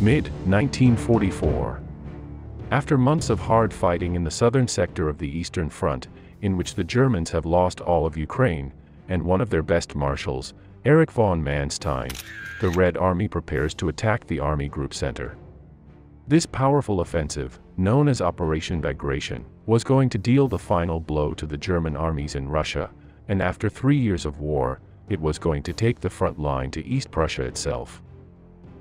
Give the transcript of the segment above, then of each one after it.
Mid-1944. After months of hard fighting in the southern sector of the Eastern Front, in which the Germans have lost all of Ukraine, and one of their best marshals, Erich von Manstein, the Red Army prepares to attack the Army Group Center. This powerful offensive, known as Operation Bagration, was going to deal the final blow to the German armies in Russia, and after three years of war, it was going to take the front line to East Prussia itself.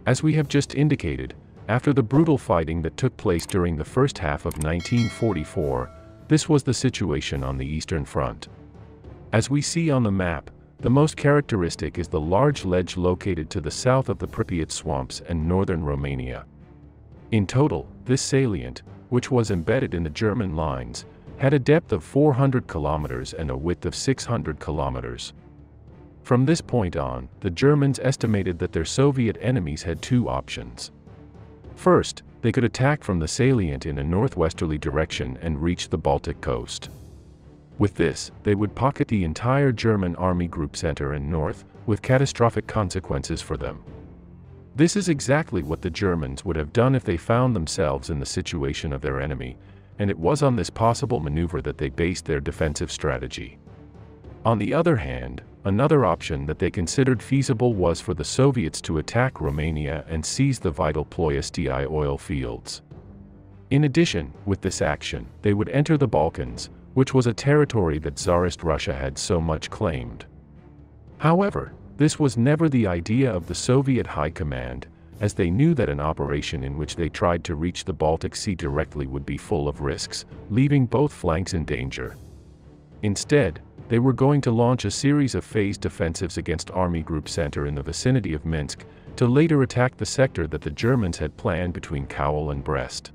As we have just indicated, after the brutal fighting that took place during the first half of 1944, this was the situation on the Eastern Front. As we see on the map, the most characteristic is the large ledge located to the south of the Pripyat swamps and northern Romania. In total, this salient, which was embedded in the German lines, had a depth of 400 kilometers and a width of 600 kilometers. From this point on, the Germans estimated that their Soviet enemies had two options. First, they could attack from the salient in a northwesterly direction and reach the Baltic coast. With this, they would pocket the entire German army group center and north, with catastrophic consequences for them. This is exactly what the Germans would have done if they found themselves in the situation of their enemy, and it was on this possible maneuver that they based their defensive strategy. On the other hand, another option that they considered feasible was for the Soviets to attack Romania and seize the vital Ploiesti oil fields. In addition, with this action, they would enter the Balkans, which was a territory that Tsarist Russia had so much claimed. However, this was never the idea of the Soviet High Command, as they knew that an operation in which they tried to reach the Baltic Sea directly would be full of risks, leaving both flanks in danger. Instead, they were going to launch a series of phased offensives against Army Group Center in the vicinity of Minsk, to later attack the sector that the Germans had planned between Kovel and Brest.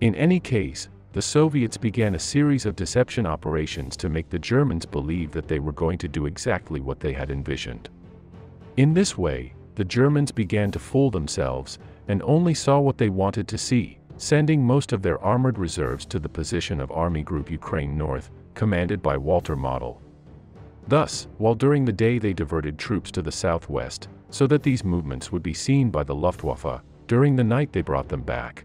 In any case, the Soviets began a series of deception operations to make the Germans believe that they were going to do exactly what they had envisioned. In this way, the Germans began to fool themselves, and only saw what they wanted to see, sending most of their armored reserves to the position of Army Group Ukraine North, commanded by Walter Model. Thus, while during the day they diverted troops to the southwest, so that these movements would be seen by the Luftwaffe, during the night they brought them back.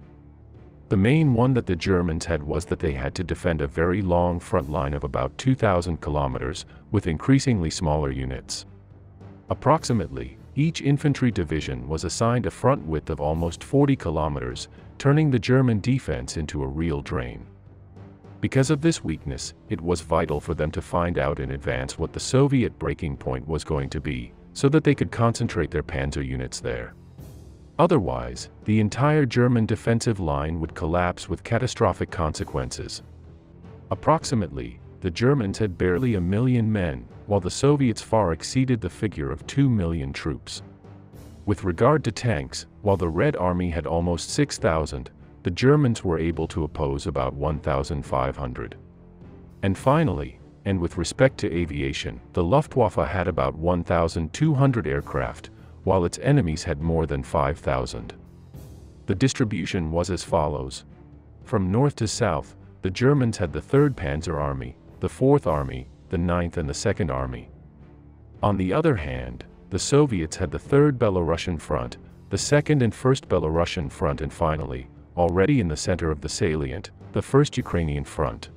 The main one that the Germans had was that they had to defend a very long front line of about 2,000 kilometers, with increasingly smaller units. Approximately, each infantry division was assigned a front width of almost 40 kilometers, turning the German defense into a real drain. Because of this weakness, it was vital for them to find out in advance what the Soviet breaking point was going to be, so that they could concentrate their panzer units there. Otherwise, the entire German defensive line would collapse with catastrophic consequences. Approximately, the Germans had barely a million men, while the Soviets far exceeded the figure of 2 million troops. With regard to tanks, while the Red Army had almost 6,000, the Germans were able to oppose about 1,500. And finally, and with respect to aviation, the Luftwaffe had about 1,200 aircraft, while its enemies had more than 5,000. The distribution was as follows. From north to south, the Germans had the 3rd Panzer Army, the 4th Army, the 9th and the 2nd Army. On the other hand, the Soviets had the 3rd Belarusian Front, the 2nd and 1st Belarusian Front and finally, already in the center of the salient, the 1st Ukrainian Front.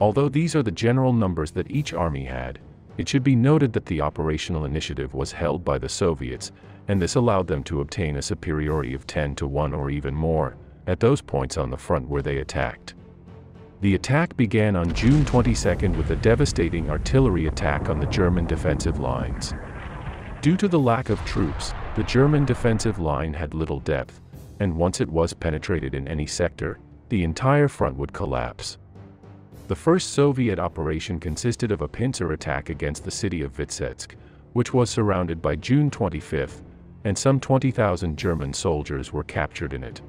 Although these are the general numbers that each army had, it should be noted that the operational initiative was held by the Soviets, and this allowed them to obtain a superiority of 10 to 1 or even more, at those points on the front where they attacked. The attack began on June 22 with a devastating artillery attack on the German defensive lines. Due to the lack of troops, the German defensive line had little depth, and once it was penetrated in any sector, the entire front would collapse. The first Soviet operation consisted of a pincer attack against the city of Vitebsk, which was surrounded by June 25, and some 20,000 German soldiers were captured in it.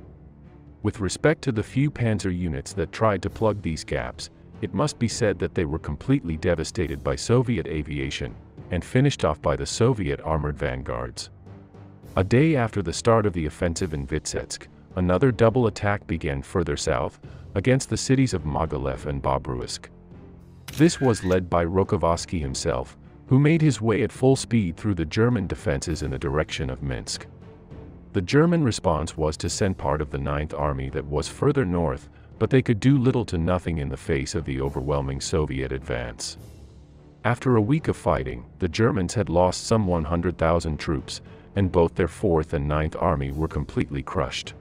With respect to the few panzer units that tried to plug these gaps, it must be said that they were completely devastated by Soviet aviation, and finished off by the Soviet armored vanguards. A day after the start of the offensive in Vitebsk, another double attack began further south, against the cities of Mogilev and Bobruisk. This was led by Rokossovsky himself, who made his way at full speed through the German defenses in the direction of Minsk. The German response was to send part of the Ninth Army that was further north, but they could do little to nothing in the face of the overwhelming Soviet advance. After a week of fighting, the Germans had lost some 100,000 troops, and both their 4th and 9th Army were completely crushed.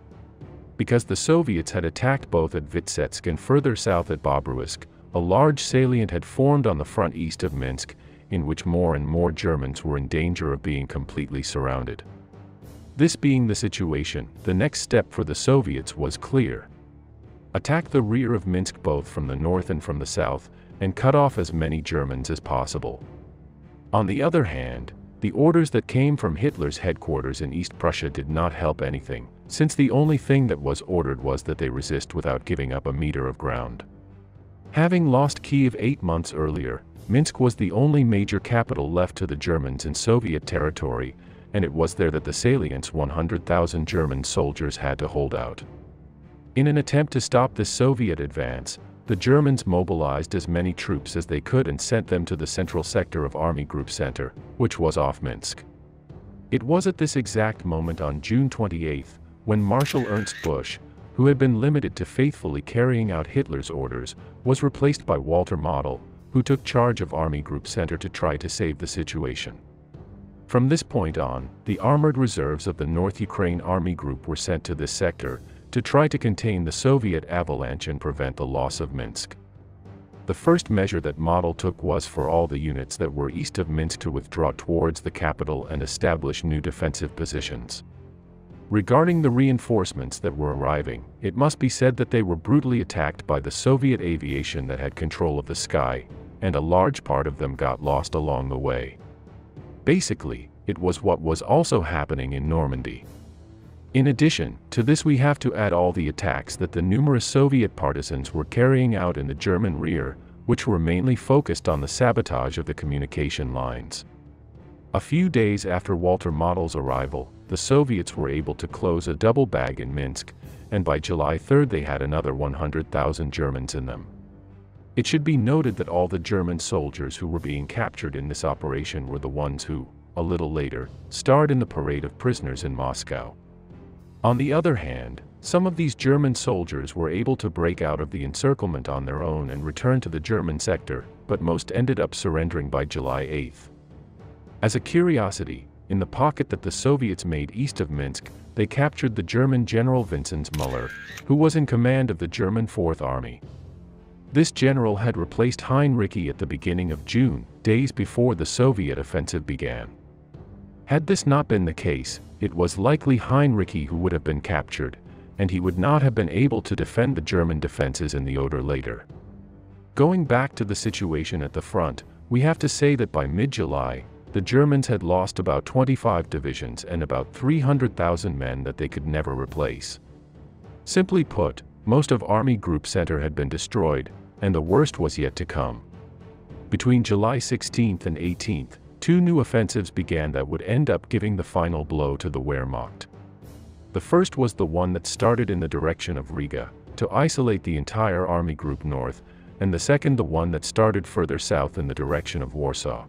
Because the Soviets had attacked both at Vitebsk and further south at Bobruisk, a large salient had formed on the front east of Minsk, in which more and more Germans were in danger of being completely surrounded. This being the situation, the next step for the Soviets was clear. Attack the rear of Minsk both from the north and from the south, and cut off as many Germans as possible. On the other hand, the orders that came from Hitler's headquarters in East Prussia did not help anything, since the only thing that was ordered was that they resist without giving up a meter of ground. Having lost Kiev eight months earlier, Minsk was the only major capital left to the Germans in Soviet territory, and it was there that the salient's 100,000 German soldiers had to hold out. In an attempt to stop the Soviet advance, the Germans mobilized as many troops as they could and sent them to the central sector of Army Group Center, which was off Minsk. It was at this exact moment on June 28, when Marshal Ernst Busch, who had been limited to faithfully carrying out Hitler's orders, was replaced by Walter Model, who took charge of Army Group Center to try to save the situation. From this point on, the armored reserves of the North Ukraine Army Group were sent to this sector, to try to contain the Soviet avalanche and prevent the loss of Minsk. The first measure that Model took was for all the units that were east of Minsk to withdraw towards the capital and establish new defensive positions. Regarding the reinforcements that were arriving, it must be said that they were brutally attacked by the Soviet aviation that had control of the sky, and a large part of them got lost along the way. Basically, it was what was also happening in Normandy. In addition to this we have to add all the attacks that the numerous Soviet partisans were carrying out in the German rear, which were mainly focused on the sabotage of the communication lines. A few days after Walter Model's arrival, the Soviets were able to close a double bag in Minsk, and by July 3 they had another 100,000 Germans in them. It should be noted that all the German soldiers who were being captured in this operation were the ones who, a little later, starred in the parade of prisoners in Moscow. On the other hand, some of these German soldiers were able to break out of the encirclement on their own and return to the German sector, but most ended up surrendering by July 8. As a curiosity, in the pocket that the Soviets made east of Minsk, they captured the German General Vinzenz Müller, who was in command of the German Fourth Army. This general had replaced Heinrici at the beginning of June, days before the Soviet offensive began. Had this not been the case, it was likely Heinrici who would have been captured, and he would not have been able to defend the German defenses in the Oder later. Going back to the situation at the front, we have to say that by mid-July, the Germans had lost about 25 divisions and about 300,000 men that they could never replace. Simply put, most of Army Group Center had been destroyed, and the worst was yet to come. Between July 16 and 18, two new offensives began that would end up giving the final blow to the Wehrmacht. The first was the one that started in the direction of Riga, to isolate the entire Army Group North, and the second the one that started further south in the direction of Warsaw.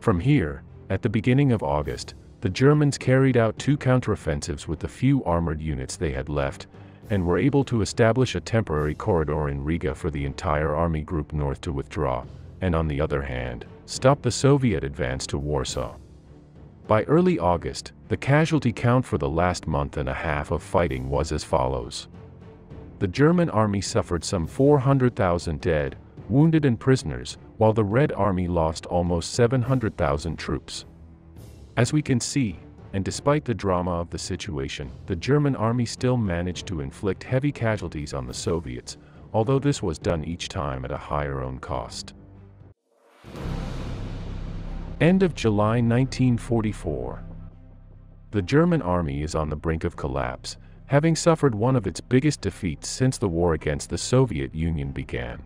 From here, at the beginning of August, the Germans carried out two counteroffensives with the few armored units they had left, and were able to establish a temporary corridor in Riga for the entire Army Group North to withdraw, and on the other hand, stop the Soviet advance to Warsaw. By early August, the casualty count for the last month and a half of fighting was as follows. The German army suffered some 400,000 dead, wounded and prisoners, while the Red Army lost almost 700,000 troops. As we can see, and despite the drama of the situation, the German army still managed to inflict heavy casualties on the Soviets, although this was done each time at a higher own cost. End of July 1944 The German army is on the brink of collapse, having suffered one of its biggest defeats since the war against the Soviet Union began.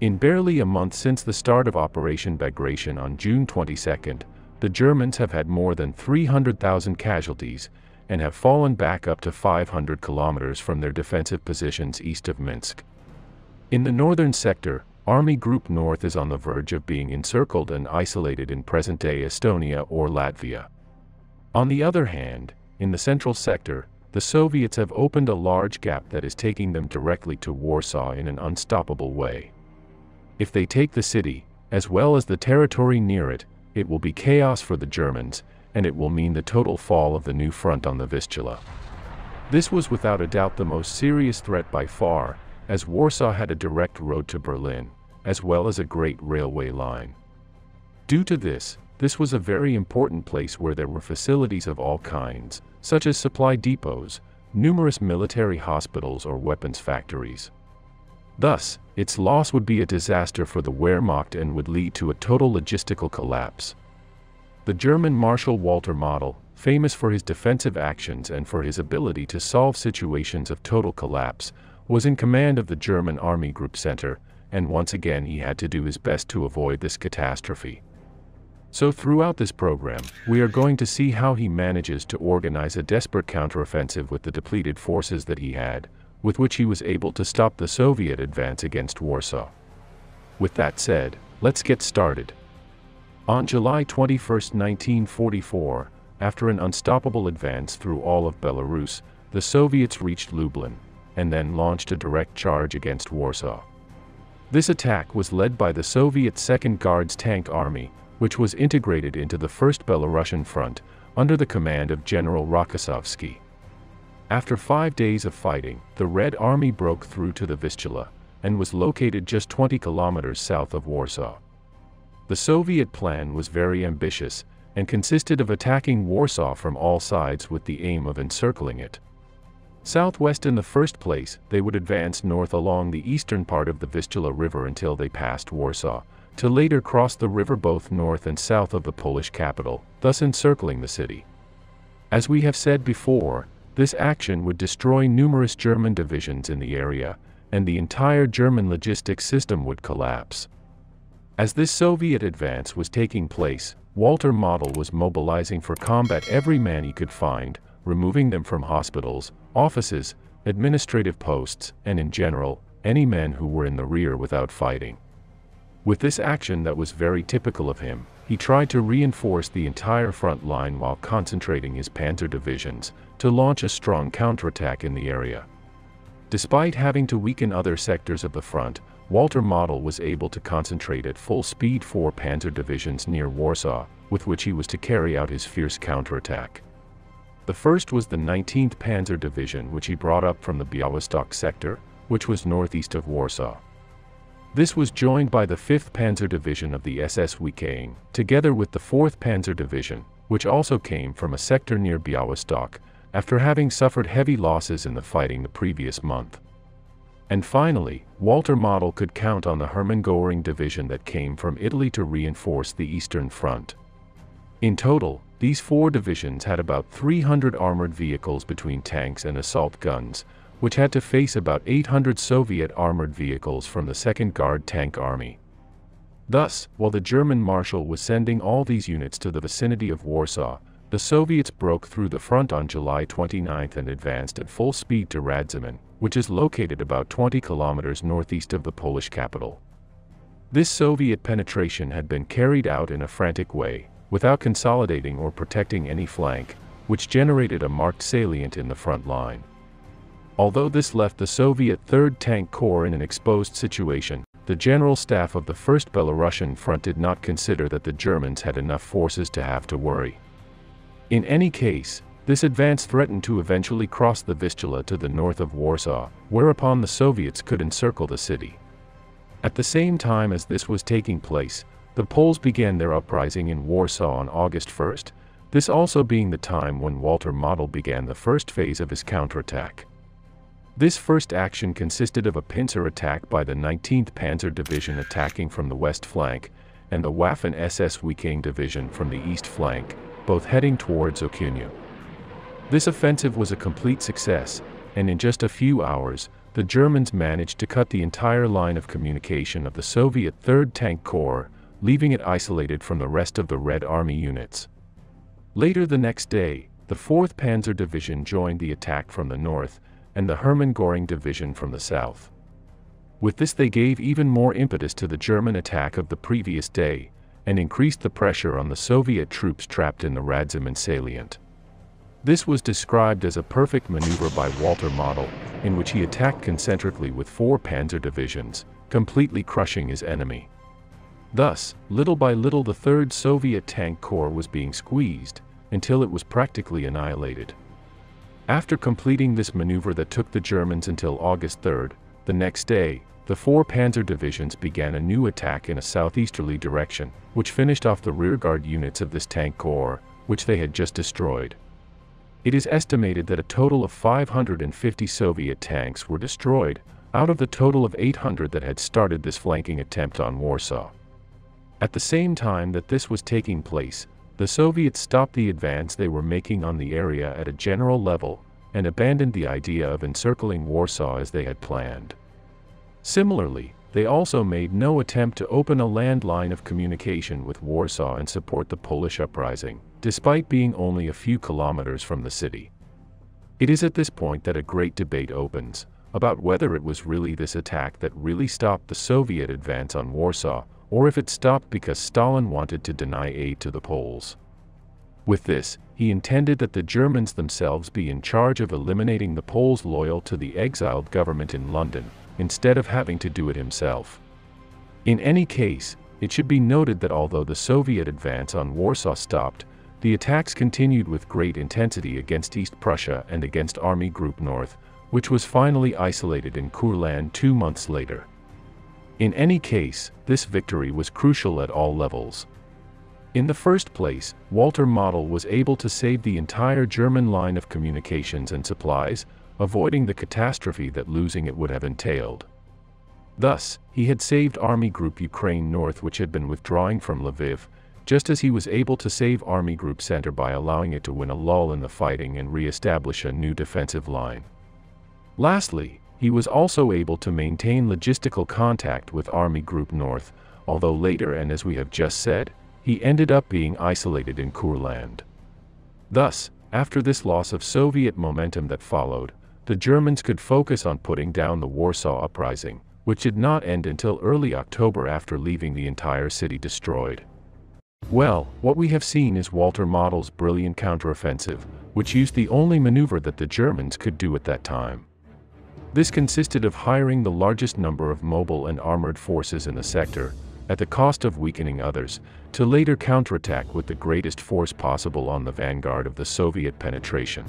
In barely a month since the start of Operation Bagration on June 22, the Germans have had more than 300,000 casualties and have fallen back up to 500 kilometers from their defensive positions east of Minsk. In the northern sector, Army Group North is on the verge of being encircled and isolated in present-day Estonia or Latvia. On the other hand, in the central sector, the Soviets have opened a large gap that is taking them directly to Warsaw in an unstoppable way. If they take the city, as well as the territory near it, it will be chaos for the Germans, and it will mean the total fall of the new front on the Vistula. This was without a doubt the most serious threat by far, as Warsaw had a direct road to Berlin, as well as a great railway line. Due to this, this was a very important place where there were facilities of all kinds, such as supply depots, numerous military hospitals or weapons factories. Thus, its loss would be a disaster for the Wehrmacht and would lead to a total logistical collapse. The German Marshal Walter Model, famous for his defensive actions and for his ability to solve situations of total collapse, was in command of the German Army Group Center, and once again he had to do his best to avoid this catastrophe. So throughout this program, we are going to see how he manages to organize a desperate counteroffensive with the depleted forces that he had, with which he was able to stop the Soviet advance against Warsaw. With that said, let's get started. On July 21, 1944, after an unstoppable advance through all of Belarus, the Soviets reached Lublin, and then launched a direct charge against Warsaw. This attack was led by the Soviet Second Guards Tank Army, which was integrated into the First Belarusian Front, under the command of General Rokossovsky. After five days of fighting, the Red Army broke through to the Vistula, and was located just 20 kilometers south of Warsaw. The Soviet plan was very ambitious, and consisted of attacking Warsaw from all sides with the aim of encircling it. Southwest in the first place, they would advance north along the eastern part of the Vistula River until they passed Warsaw, to later cross the river both north and south of the Polish capital, thus encircling the city. As we have said before, this action would destroy numerous German divisions in the area, and the entire German logistics system would collapse. As this Soviet advance was taking place, Walter Model was mobilizing for combat every man he could find, removing them from hospitals, offices, administrative posts, and in general, any men who were in the rear without fighting. With this action that was very typical of him, he tried to reinforce the entire front line while concentrating his panzer divisions to launch a strong counterattack in the area. Despite having to weaken other sectors of the front, Walter Model was able to concentrate at full speed four panzer divisions near Warsaw, with which he was to carry out his fierce counterattack. The first was the 19th Panzer Division which he brought up from the Białystok sector, which was northeast of Warsaw. This was joined by the 5th Panzer Division of the SS Wiking, together with the 4th Panzer Division, which also came from a sector near Białystok, after having suffered heavy losses in the fighting the previous month. And finally, Walter Model could count on the Hermann Göring Division that came from Italy to reinforce the Eastern Front. In total, these four divisions had about 300 armored vehicles between tanks and assault guns, which had to face about 800 Soviet armored vehicles from the Second Guard Tank Army. Thus, while the German Marshal was sending all these units to the vicinity of Warsaw, the Soviets broke through the front on July 29 and advanced at full speed to Radzymin, which is located about 20 kilometers northeast of the Polish capital. This Soviet penetration had been carried out in a frantic way, without consolidating or protecting any flank, which generated a marked salient in the front line. Although this left the Soviet 3rd Tank Corps in an exposed situation, the General Staff of the 1st Belarusian Front did not consider that the Germans had enough forces to have to worry. In any case, this advance threatened to eventually cross the Vistula to the north of Warsaw, whereupon the Soviets could encircle the city. At the same time as this was taking place, the Poles began their uprising in Warsaw on August 1, this also being the time when Walter Model began the first phase of his counterattack. This first action consisted of a pincer attack by the 19th Panzer Division attacking from the west flank, and the Waffen SS Wiking Division from the east flank, both heading towards Okunie. This offensive was a complete success, and in just a few hours, the Germans managed to cut the entire line of communication of the Soviet 3rd Tank Corps leaving it isolated from the rest of the Red Army units. Later the next day, the 4th Panzer Division joined the attack from the north, and the Hermann Göring Division from the south. With this they gave even more impetus to the German attack of the previous day, and increased the pressure on the Soviet troops trapped in the Radzymin salient. This was described as a perfect maneuver by Walter Model, in which he attacked concentrically with four panzer divisions, completely crushing his enemy. Thus, little by little the 3rd Soviet Tank Corps was being squeezed, until it was practically annihilated. After completing this maneuver that took the Germans until August 3rd, the next day, the four panzer divisions began a new attack in a southeasterly direction, which finished off the rearguard units of this tank corps, which they had just destroyed. It is estimated that a total of 550 Soviet tanks were destroyed, out of the total of 800 that had started this flanking attempt on Warsaw. At the same time that this was taking place, the Soviets stopped the advance they were making on the area at a general level, and abandoned the idea of encircling Warsaw as they had planned. Similarly, they also made no attempt to open a land line of communication with Warsaw and support the Polish uprising, despite being only a few kilometers from the city. It is at this point that a great debate opens, about whether it was really this attack that really stopped the Soviet advance on Warsaw, or if it stopped because Stalin wanted to deny aid to the Poles. With this, he intended that the Germans themselves be in charge of eliminating the Poles loyal to the exiled government in London, instead of having to do it himself. In any case, it should be noted that although the Soviet advance on Warsaw stopped, the attacks continued with great intensity against East Prussia and against Army Group North, which was finally isolated in Courland two months later. In any case, this victory was crucial at all levels. In the first place, Walter Model was able to save the entire German line of communications and supplies, avoiding the catastrophe that losing it would have entailed. Thus, he had saved Army Group Ukraine North which had been withdrawing from Lviv, just as he was able to save Army Group Center by allowing it to win a lull in the fighting and re-establish a new defensive line. Lastly, he was also able to maintain logistical contact with Army Group North, although later and as we have just said, he ended up being isolated in Courland. Thus, after this loss of Soviet momentum that followed, the Germans could focus on putting down the Warsaw Uprising, which did not end until early October after leaving the entire city destroyed. Well, what we have seen is Walter Model's brilliant counteroffensive, which used the only maneuver that the Germans could do at that time. This consisted of hiring the largest number of mobile and armored forces in the sector, at the cost of weakening others, to later counterattack with the greatest force possible on the vanguard of the Soviet penetration.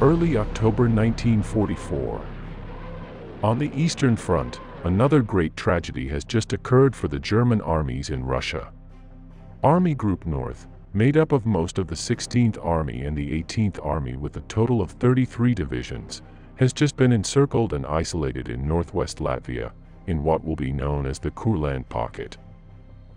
Early October 1944. On the Eastern Front, another great tragedy has just occurred for the German armies in Russia. Army Group North, made up of most of the 16th Army and the 18th Army with a total of 33 divisions, has just been encircled and isolated in northwest Latvia, in what will be known as the Courland Pocket.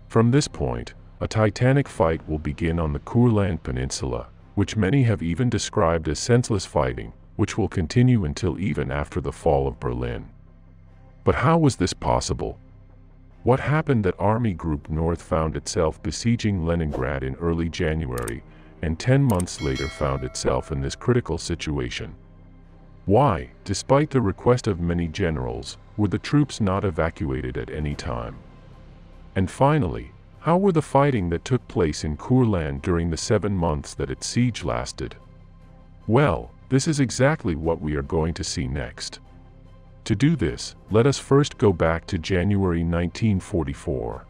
From this point, a titanic fight will begin on the Courland Peninsula, which many have even described as senseless fighting, which will continue until even after the fall of Berlin. But how was this possible? What happened that Army Group North found itself besieging Leningrad in early January, and 10 months later found itself in this critical situation? Why, despite the request of many generals, were the troops not evacuated at any time? And finally, how were the fighting that took place in Courland during the seven months that its siege lasted? Well, this is exactly what we are going to see next. To do this, let us first go back to January 1944.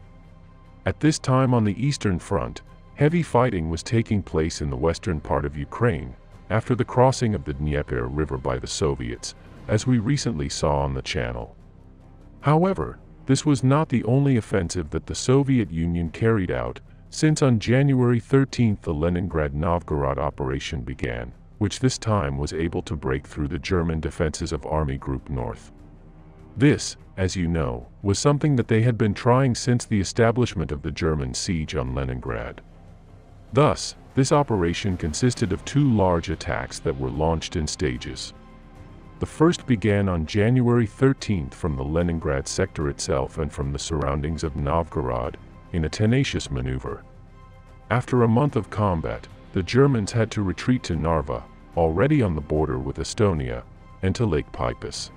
At this time on the Eastern Front, heavy fighting was taking place in the western part of Ukraine, after the crossing of the Dnieper River by the Soviets, as we recently saw on the channel. However, this was not the only offensive that the Soviet Union carried out, since on January 13 the Leningrad-Novgorod operation began, which this time was able to break through the German defenses of Army Group North. This, as you know, was something that they had been trying since the establishment of the German siege on Leningrad. Thus, this operation consisted of two large attacks that were launched in stages. The first began on January 13 from the Leningrad sector itself and from the surroundings of Novgorod, in a tenacious maneuver. After a month of combat, the Germans had to retreat to Narva, already on the border with Estonia, and to Lake Peipus.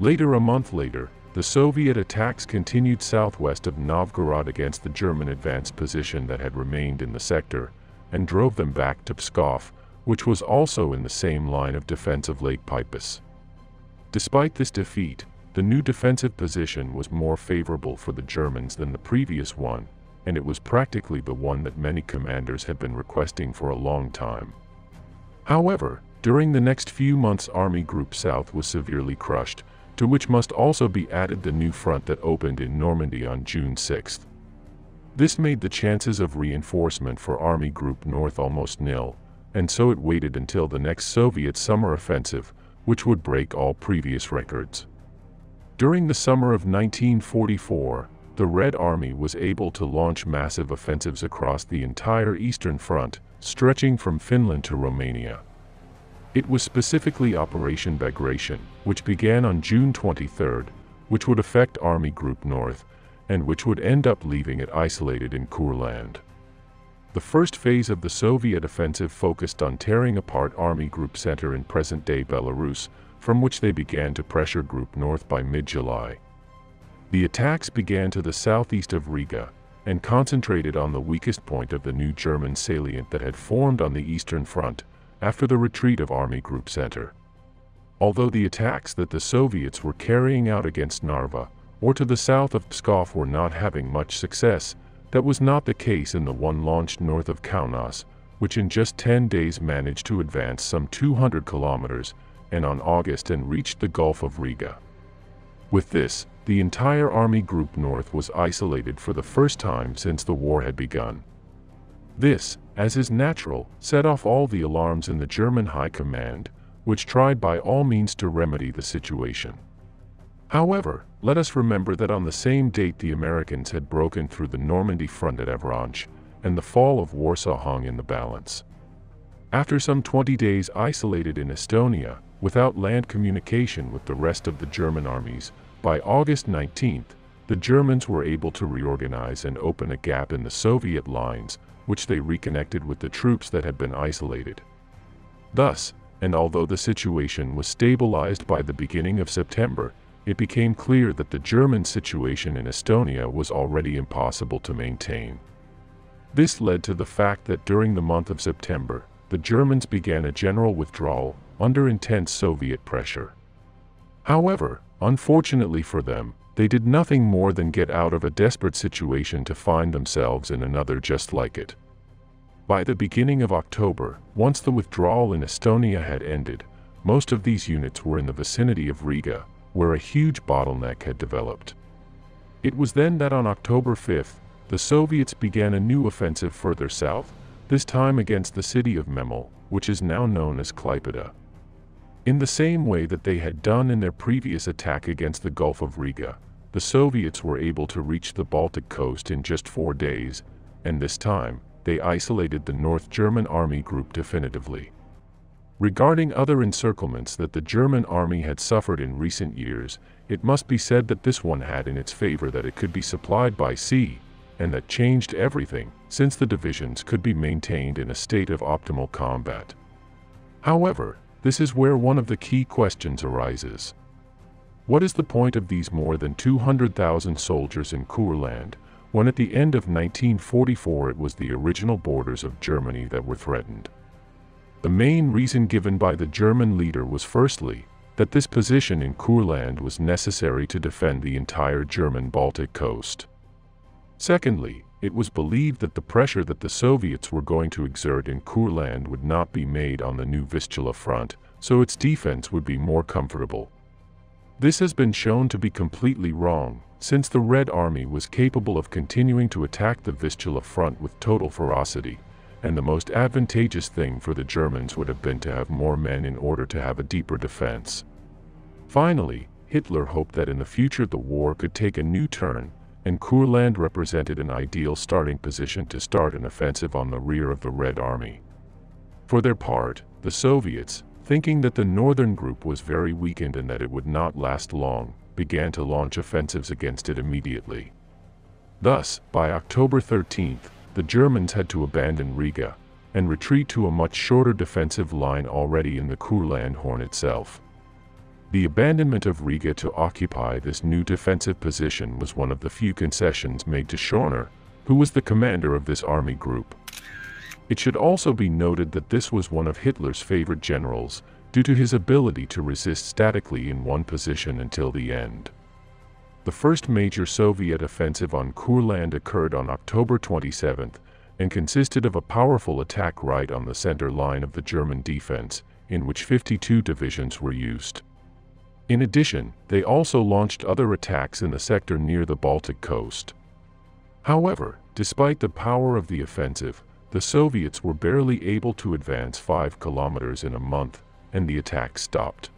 Later a month later, the Soviet attacks continued southwest of Novgorod against the German advanced position that had remained in the sector, and drove them back to Pskov, which was also in the same line of defense of Lake Peipus. Despite this defeat, the new defensive position was more favorable for the Germans than the previous one, and it was practically the one that many commanders had been requesting for a long time. However, during the next few months Army Group South was severely crushed, to which must also be added the new front that opened in Normandy on June 6. This made the chances of reinforcement for Army Group North almost nil, and so it waited until the next Soviet summer offensive, which would break all previous records. During the summer of 1944, the Red Army was able to launch massive offensives across the entire Eastern Front, stretching from Finland to Romania. It was specifically Operation Bagration, which began on June 23, which would affect Army Group North, and which would end up leaving it isolated in Courland. The first phase of the Soviet offensive focused on tearing apart Army Group Center in present-day Belarus, from which they began to pressure Group North by mid-July. The attacks began to the southeast of Riga, and concentrated on the weakest point of the new German salient that had formed on the Eastern Front, after the retreat of Army Group Center. Although the attacks that the Soviets were carrying out against Narva, or to the south of Pskov were not having much success, that was not the case in the one launched north of Kaunas, which in just 10 days managed to advance some 200 kilometers, and on August and reached the Gulf of Riga. With this, the entire Army Group North was isolated for the first time since the war had begun. This, as is natural, set off all the alarms in the German High Command, which tried by all means to remedy the situation. However, let us remember that on the same date the Americans had broken through the Normandy front at Avranches, and the fall of Warsaw hung in the balance. After some 20 days isolated in Estonia, without land communication with the rest of the German armies, by August 19, the Germans were able to reorganize and open a gap in the Soviet lines, which they reconnected with the troops that had been isolated. Thus, and although the situation was stabilized by the beginning of September, it became clear that the German situation in Estonia was already impossible to maintain. This led to the fact that during the month of September, the Germans began a general withdrawal under intense Soviet pressure. However, Unfortunately for them, they did nothing more than get out of a desperate situation to find themselves in another just like it. By the beginning of October, once the withdrawal in Estonia had ended, most of these units were in the vicinity of Riga, where a huge bottleneck had developed. It was then that on October 5, the Soviets began a new offensive further south, this time against the city of Memel, which is now known as Klaipeda. In the same way that they had done in their previous attack against the Gulf of Riga, the Soviets were able to reach the Baltic coast in just four days, and this time, they isolated the North German Army Group definitively. Regarding other encirclements that the German army had suffered in recent years, it must be said that this one had in its favor that it could be supplied by sea, and that changed everything, since the divisions could be maintained in a state of optimal combat. However, this is where one of the key questions arises. What is the point of these more than 200,000 soldiers in Courland, when at the end of 1944 it was the original borders of Germany that were threatened? The main reason given by the German leader was firstly, that this position in Courland was necessary to defend the entire German Baltic coast. Secondly, it was believed that the pressure that the Soviets were going to exert in Courland would not be made on the new Vistula front, so its defense would be more comfortable. This has been shown to be completely wrong, since the Red Army was capable of continuing to attack the Vistula front with total ferocity, and the most advantageous thing for the Germans would have been to have more men in order to have a deeper defense. Finally, Hitler hoped that in the future the war could take a new turn, and Courland represented an ideal starting position to start an offensive on the rear of the Red Army. For their part, the Soviets, thinking that the Northern Group was very weakened and that it would not last long, began to launch offensives against it immediately. Thus, by October 13th, the Germans had to abandon Riga and retreat to a much shorter defensive line already in the Courland Horn itself. The abandonment of Riga to occupy this new defensive position was one of the few concessions made to Schörner, who was the commander of this army group. It should also be noted that this was one of Hitler's favorite generals, due to his ability to resist statically in one position until the end. The first major Soviet offensive on Courland occurred on October 27 and consisted of a powerful attack right on the center line of the German defense, in which 52 divisions were used. In addition, they also launched other attacks in the sector near the Baltic coast. However, despite the power of the offensive, the Soviets were barely able to advance 5 kilometers in a month, and the attack stopped.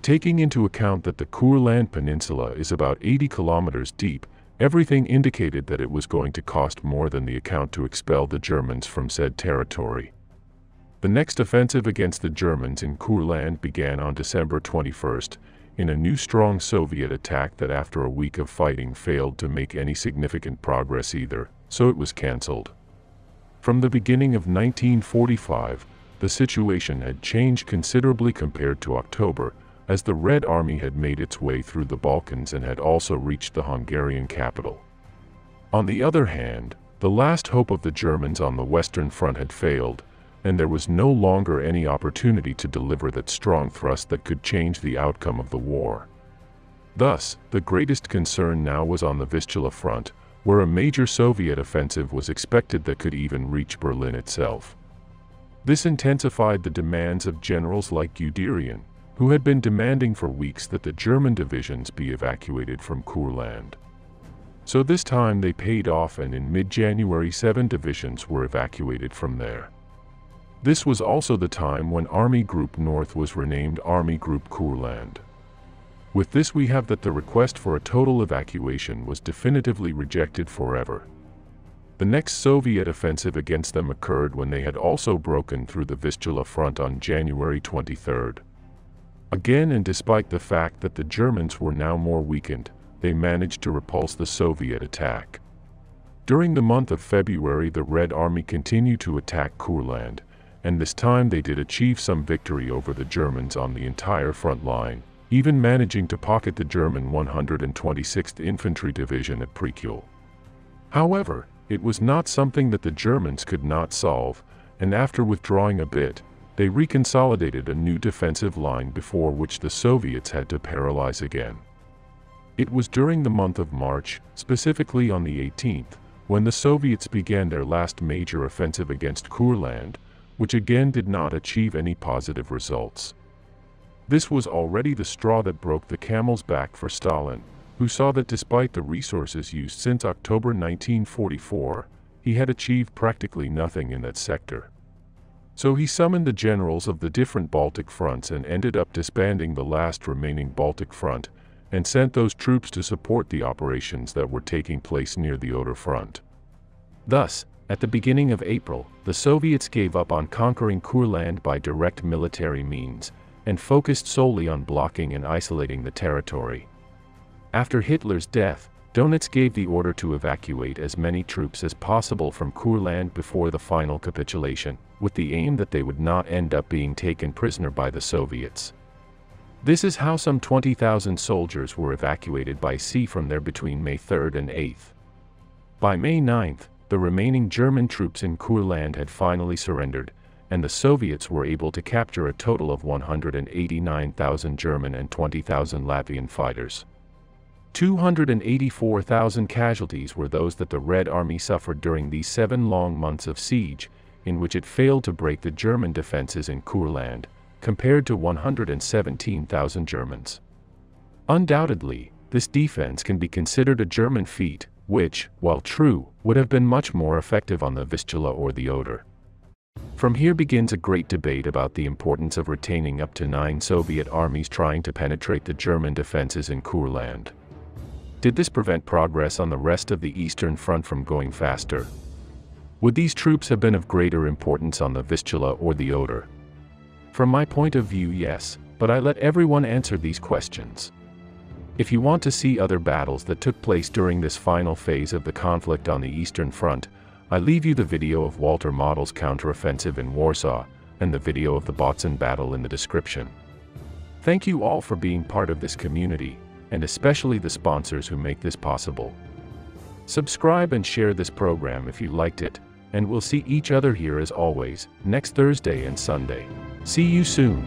Taking into account that the Courland Peninsula is about 80 kilometers deep, everything indicated that it was going to cost more than the account to expel the Germans from said territory. The next offensive against the Germans in Courland began on December 21st, in a new strong Soviet attack that after a week of fighting failed to make any significant progress either, so it was cancelled. From the beginning of 1945, the situation had changed considerably compared to October, as the Red Army had made its way through the Balkans and had also reached the Hungarian capital. On the other hand, the last hope of the Germans on the Western Front had failed, and there was no longer any opportunity to deliver that strong thrust that could change the outcome of the war. Thus, the greatest concern now was on the Vistula front, where a major Soviet offensive was expected that could even reach Berlin itself. This intensified the demands of generals like Guderian, who had been demanding for weeks that the German divisions be evacuated from Courland. So this time they paid off and in mid-January seven divisions were evacuated from there. This was also the time when Army Group North was renamed Army Group Courland. With this we have that the request for a total evacuation was definitively rejected forever. The next Soviet offensive against them occurred when they had also broken through the Vistula front on January 23rd. Again and despite the fact that the Germans were now more weakened, they managed to repulse the Soviet attack. During the month of February the Red Army continued to attack Courland, and this time they did achieve some victory over the Germans on the entire front line, even managing to pocket the German 126th Infantry Division at Prekul. However, it was not something that the Germans could not solve, and after withdrawing a bit, they reconsolidated a new defensive line before which the Soviets had to paralyze again. It was during the month of March, specifically on the 18th, when the Soviets began their last major offensive against Courland, which again did not achieve any positive results. This was already the straw that broke the camel's back for Stalin, who saw that despite the resources used since October 1944, he had achieved practically nothing in that sector. So he summoned the generals of the different Baltic fronts and ended up disbanding the last remaining Baltic front, and sent those troops to support the operations that were taking place near the Oder front. Thus, at the beginning of April, the Soviets gave up on conquering Courland by direct military means, and focused solely on blocking and isolating the territory. After Hitler's death, Dönitz gave the order to evacuate as many troops as possible from Courland before the final capitulation, with the aim that they would not end up being taken prisoner by the Soviets. This is how some 20,000 soldiers were evacuated by sea from there between May 3rd and 8th. By May 9th, the remaining German troops in Courland had finally surrendered, and the Soviets were able to capture a total of 189,000 German and 20,000 Latvian fighters. 284,000 casualties were those that the Red Army suffered during these seven long months of siege, in which it failed to break the German defenses in Courland, compared to 117,000 Germans. Undoubtedly, this defense can be considered a German feat, which, while true, would have been much more effective on the Vistula or the Oder. From here begins a great debate about the importance of retaining up to nine Soviet armies trying to penetrate the German defenses in Courland. Did this prevent progress on the rest of the Eastern Front from going faster? Would these troops have been of greater importance on the Vistula or the Oder? From my point of view yes, but I let everyone answer these questions. If you want to see other battles that took place during this final phase of the conflict on the Eastern Front, I leave you the video of Walter Model's counteroffensive in Warsaw, and the video of the Bautzen battle in the description. Thank you all for being part of this community, and especially the sponsors who make this possible. Subscribe and share this program if you liked it, and we'll see each other here as always, next Thursday and Sunday. See you soon.